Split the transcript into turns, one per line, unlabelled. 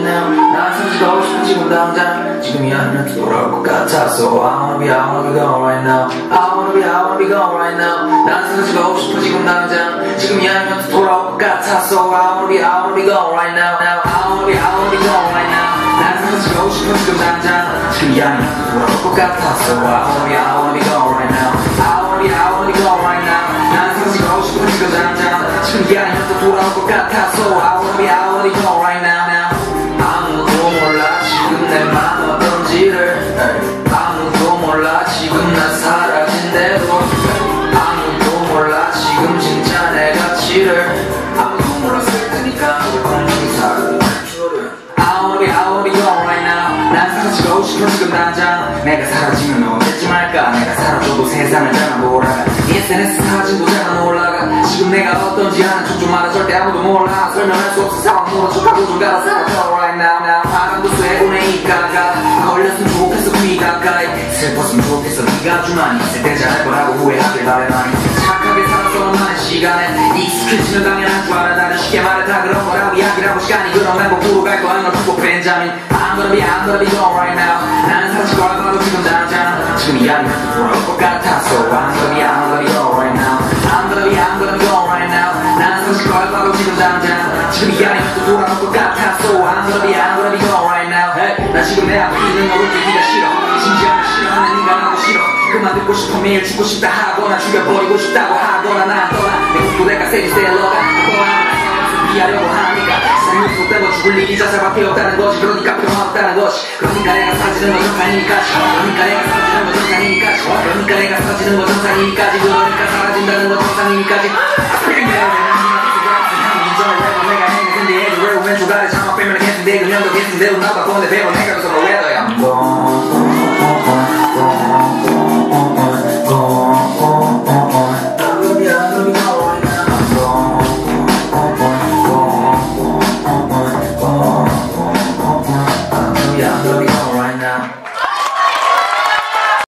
Now 난 사실 가고 싶은 지금 당장 지금이 아니면 돌아올 것 같아서 I wanna be, I wanna be gone right now I wanna be, I wanna be gone right now 난 사실 가고 싶은 지금 당장 지금이 아니면 돌아올 것 같아서 I wanna be, I wanna be gone right now now I wanna be, I wanna be gone right now 난 사실 가고 싶은 지금 당장 지금이 아니면 돌아올 것 같아서 I wanna be, I wanna be gone right now I wanna be, I wanna be gone right now 난 사실 가고 싶은 지금 당장 지금이 아니면 또 돌아올 것 같아서 I wanna be, I wanna be gone right now 아무도 몰라 지금 난 사라진 대로. 아무도 몰라 지금 진짜 내 가치를. 아무도 몰랐을 테니까 공중이 사라진 줄을 I wanna be, I wanna be gone right now. 난 사라지고 싶어 지금 당장. 내가 사라지면 어쩌지 말까? 내가 사라져도 세상을 잘만 돌아가. SNS 사진도 잘만 올라가. 지금 내가 어떤지 아는 척좀 말아. 절대 아무도 몰라. 설명할 수 없어. 상황 모른 척하고 좀 가라. 생각해 right now now. 바람도 쐬고 내 입가가. 걸렸으면 가까이 슬펐으면 좋겠어. 네가 주만 있을 때 잘할 거라고 후회하길 바래 많이. 착하게 살아서 많은 시간에. 익숙해지면 당연한 줄 알아 다들 쉽게 말해 다. 그런 거라고 이야기를 하고 시간이 그런 행복으로 갈거 아닌 걸 두고 벤자민. I'm gonna be I'm gonna be gone right now. 나는 사실 거라 바로 지금 당장 지금이 아니면 또 돌아올 것 같아서 I'm gonna be I'm gonna be gone right now. I'm gonna be I'm gonna be gone right now. 나는 사실 거라 바로 지금 당장 지금이 아니면 또 돌아올 것 같아서 I'm gonna be I'm gonna be gone right now. 나 지금 내 앞에 있는 너를 싫 하고 싶으면 일주고 싶다 하거나 죽여버리고 싶다고 하거나 난 떠나 내 구도대가 세일셀러가 떠나 피하려고 하니까 삶이 못다고 죽을 일이 자살밖에 없다는 것이 그러니까 필요없다는 것이 그러니까 내가 사지는 건 정상이니까지 그러니까 내가 사지는 건 정상이니까지 그러니까 내가 사지는 건 정상이니까지 그러니까 사라진다는 건 정상이니까지 그러니까 인정을 해봐 내가 했는데 애들 외우면 조각을 빼면 했는데 그냥 더 했는데 나다 보내 배워 내가 그